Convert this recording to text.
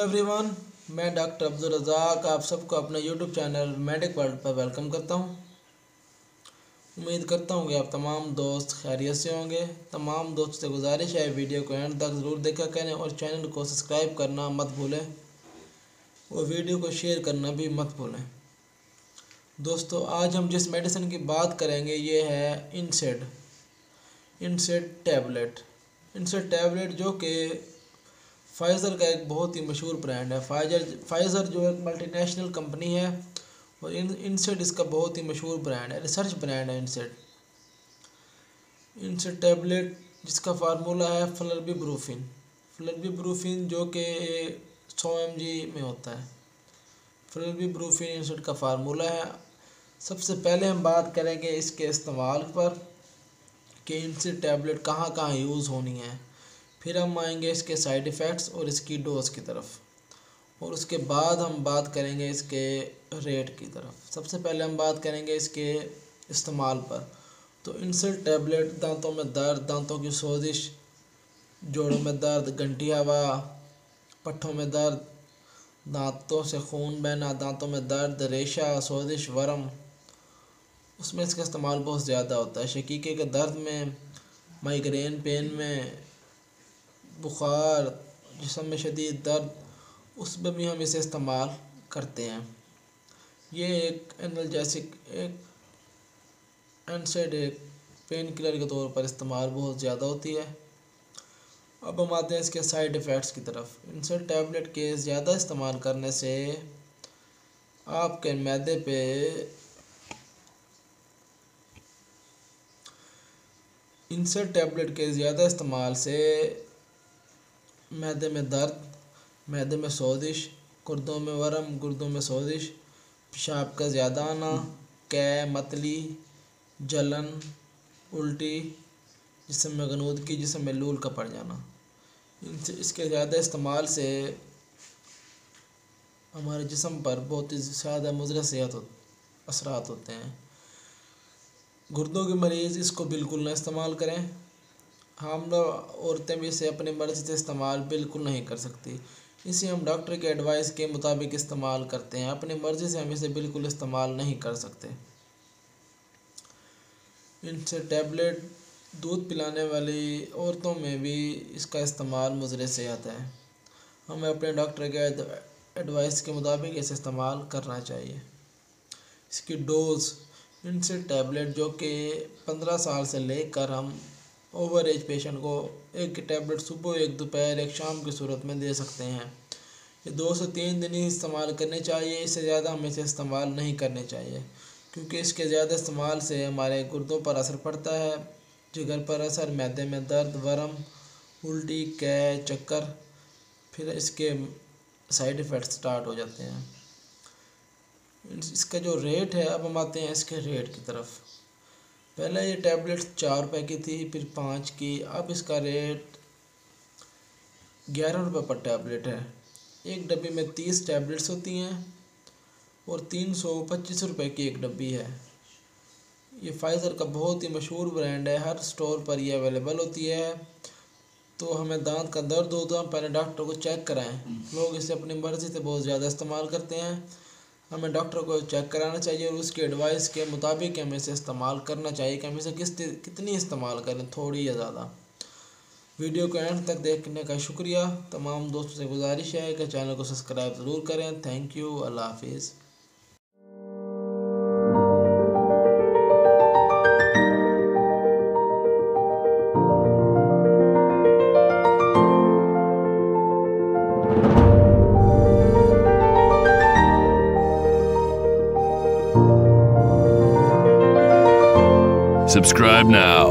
Everyone मैं doctor Abdul Razzaq, आप सबको अपने यूट्यूब चैनल मेडिक वर्ल्ड पर वेलकम करता हूँ। उम्मीद करता हूँ कि आप तमाम दोस्त खैरियत से होंगे। तमाम दोस्त से गुजारिश है वीडियो को एंड तक ज़रूर देखा करें और चैनल को सब्सक्राइब करना मत भूलें और वीडियो को शेयर करना भी मत भूलें। दोस्तों, आज हम जिस मेडिसिन की बात करेंगे, ये है इनसेड इनसेड टैबलेट इनसेड टैबलेट जो कि फाइज़र का एक बहुत ही मशहूर ब्रांड है। फाइजर फाइज़र जो एक मल्टीनेशनल कंपनी है, और इन इनसेट इसका बहुत ही मशहूर ब्रांड है। रिसर्च ब्रांड है इनसेट इनसेट टैबलेट जिसका फार्मूला है फ्लरबी ब्रूफिन फ्लरबी ब्रूफिन जो कि सौ एम में होता है। फ्लरबी ब्रूफिन इनसेट का फार्मूला है। सबसे पहले हम बात करेंगे इसके इस्तेमाल पर कि इनसे टैबलेट कहाँ कहाँ यूज़ होनी है। फिर हम आएँगे इसके साइड इफ़ेक्ट्स और इसकी डोज़ की तरफ़। और उसके बाद हम बात करेंगे इसके रेट की तरफ़। सबसे पहले हम बात करेंगे इसके इस्तेमाल पर। तो इंसल्ट टैबलेट दांतों में दर्द, दांतों की सोजिश, जोड़ों में दर्द घंटी हवा, पट्ठों में दर्द, दांतों से खून बहना, दांतों में दर्द, रेशा, सोजिश, वरम। उसमें इसका इस्तेमाल बहुत ज़्यादा होता है। शकीके के दर्द में माइग्रेन पेन में बुखार, जिसम में शदीद दर्द, उस उसमें भी हम इसे इस्तेमाल करते हैं। ये एक एनर्जेसिक एक एनसेड एक पेन किलर के तौर पर इस्तेमाल बहुत ज़्यादा होती है। अब हम आते हैं इसके साइड इफ़ेक्ट्स की तरफ़। इनसे टैबलेट के ज़्यादा इस्तेमाल करने से आपके मैदे पे इंसर्ट टैबलेट के ज़्यादा इस्तेमाल से मैदे में दर्द, मैदे में सोजिश गुर्दों में वरम, गुर्दों में सोजिश पेशाब का ज़्यादा आना कै, मतली, जलन, उल्टी, जिसम में गनूद की, जिसम में लूल का पड़ जाना। इनसे, इसके ज़्यादा इस्तेमाल से हमारे जिसम पर बहुत ही ज़्यादा मुजर सेहत असरात होते हैं। गुर्दों के मरीज़ इसको बिल्कुल ना इस्तेमाल करें। हम औरतें भी इसे अपनी मर्ज़ी से इस्तेमाल बिल्कुल नहीं कर सकती। इसे हम डॉक्टर के एडवाइस के मुताबिक इस्तेमाल करते हैं। अपनी मर्ज़ी से हम इसे बिल्कुल इस्तेमाल नहीं कर सकते। इनसे टैबलेट दूध पिलाने वाली औरतों में भी इसका इस्तेमाल मुजरे से आता है। हमें अपने डॉक्टर के एडवाइस के मुताबिक इसे इस्तेमाल करना चाहिए। इसकी डोज़, इनसे टैबलेट जो कि पंद्रह साल से लेकर हम ओवर एज पेशेंट को एक टैबलेट सुबह, एक दोपहर, एक शाम की सूरत में दे सकते हैं। ये दो से तीन दिन ही इस्तेमाल करने चाहिए, इससे ज़्यादा हमें इसे इस्तेमाल नहीं करने चाहिए, क्योंकि इसके ज़्यादा इस्तेमाल से हमारे गुर्दों पर असर पड़ता है, जिगर पर असर, मैदे में दर्द, वरम, उल्टी, कै, चक्कर, फिर इसके साइड इफ़ेक्ट स्टार्ट हो जाते हैं। इसका जो रेट है, अब हम आते हैं इसके रेट की तरफ़। पहले ये टैबलेट चार रुपए की थी फिर पाँच की। अब इसका रेट ग्यारह रुपये पर टैबलेट है। एक डब्बी में तीस टैबलेट्स होती हैं और तीन सौ पच्चीस रुपये की एक डब्बी है। ये फाइज़र का बहुत ही मशहूर ब्रांड है हर स्टोर पर ये अवेलेबल होती है। तो हमें दांत का दर्द हो तो हम पहले डॉक्टर को चेक कराएँ। लोग इसे अपनी मर्ज़ी से बहुत ज़्यादा इस्तेमाल करते हैं। हमें डॉक्टर को चेक कराना चाहिए और उसकी एडवाइस के मुताबिक हमें इसे इस्तेमाल करना चाहिए कि हम इसे किस कितनी इस्तेमाल करें, थोड़ी या ज़्यादा। वीडियो को एंड तक देखने का शुक्रिया। तमाम दोस्तों से गुजारिश है कि चैनल को सब्सक्राइब ज़रूर करें। Thank you. अल्लाह हाफिज़। Subscribe now.